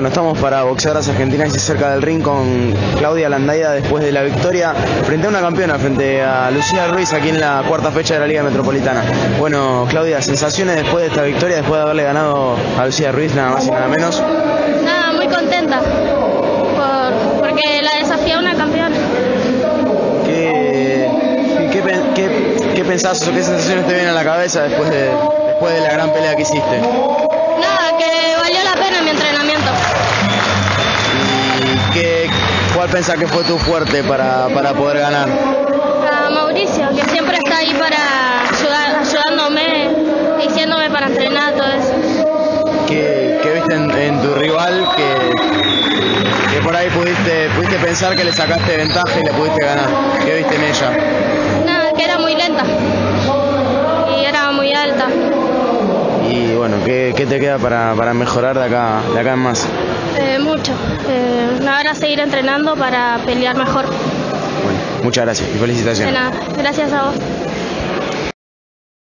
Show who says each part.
Speaker 1: Bueno, estamos para boxeadoras argentinas y cerca del ring con Claudia Landaida después de la victoria frente a una campeona, frente a Lucía Ruiz aquí en la cuarta fecha de la Liga Metropolitana. Bueno, Claudia, sensaciones después de esta victoria, después de haberle ganado a Lucía Ruiz, nada más y nada menos.
Speaker 2: Nada, muy contenta por, porque la desafié a una campeona.
Speaker 1: ¿Qué, qué, qué- qué pensás o qué sensaciones te vienen a la cabeza después de, después de la gran pelea que hiciste? Cuál pensás que fue tu fuerte para, para poder ganar?
Speaker 2: A Mauricio, que siempre está ahí para ayudar, ayudándome, diciéndome para entrenar, todo eso.
Speaker 1: ¿Qué, qué viste en, en tu rival que, que por ahí pudiste, pudiste pensar que le sacaste ventaja y le pudiste ganar? ¿Qué viste en ella?
Speaker 2: Nada, que era muy lenta y era muy alta.
Speaker 1: Y bueno, ¿qué, qué te queda para, para mejorar de acá, de acá en más?
Speaker 2: Eh, mucho. Eh, ahora seguir entrenando para pelear mejor.
Speaker 1: Bueno, muchas gracias y
Speaker 2: De
Speaker 1: felicitaciones.
Speaker 2: nada, gracias a vos.